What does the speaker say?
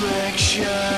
reflection.